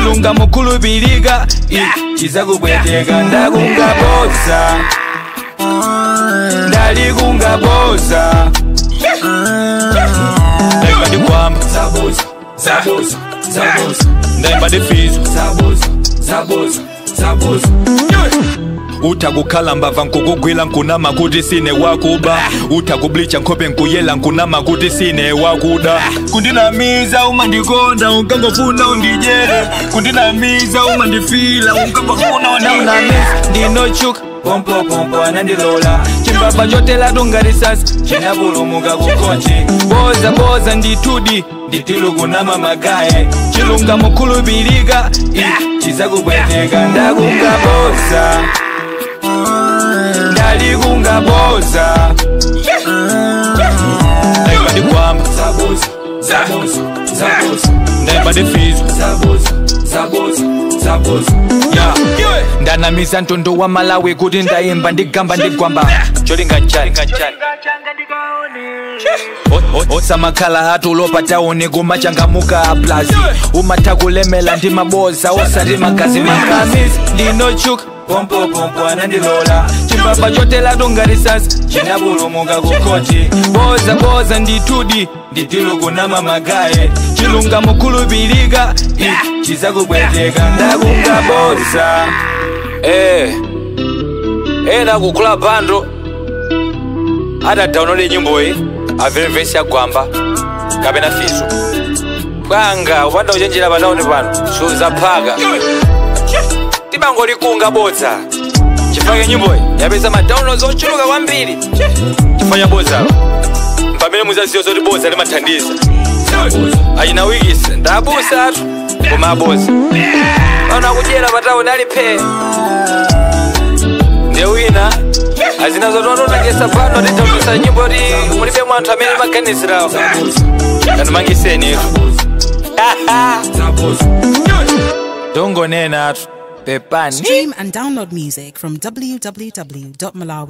chilunga mukhulupirika chizakubweteka ndakungaboza ndali kungaboza ndayimbandikwamba ndayimbandifizwa uthi akukhala mbava nkukugwila nkunama kuthi sine wakuba uthi akublitsha nkhophe nkuyela nkunama kuthi sine wakuda kundinamiza uma ndikonda unkangofuna undityele kundinamiza uma ndifila unkangofuna undamnamisa cimbabanyotelatungarisasi cinabulumuka kukonji boza boza nditudi nditilukunama magae cilungamukhulubilika i cizakubweteka ndakungaboza yeah. ndalikungaboza ndaibade kwamba ndaibade fizo ndanamiza ntondo wa malawi kuti ndayimba ndigamba ndigwamba cholinga njani osamakhala atulopa tauni kumachangamuka aplazi umatha kulemela ndi mabosa osati magazi makamizi ndinochuka pompo pompo anandilola chipapa chotela dongarisas chinabulumuka kukoti boza boza nditudi ndidilukunama magaye chilunga mukulubilika chizakubweteka ndakunga boza ee eh. ena eh, kukula bando adadaunole nyimboyi avevesi agwamba kapena fizo kwanga upanda kuchenjera padauni pano suza phaka yeah. tibango timangolikunga bodza chifake nyimboyi yapeza madownloads ochuluka kwambiri chifanya bodzalo pamene muzaziwa zoti bodza limathandiza ayina wikisi ndabusa atu koma aboza maona akudyera patawuni aliphe ndiye wina azina zotononangesa pano atitambisa nyimbo ti mulibe mwanthu amene maganizirawo kanimangiseni itu tongonena atu Pepani. Stream and download music from www.malawi.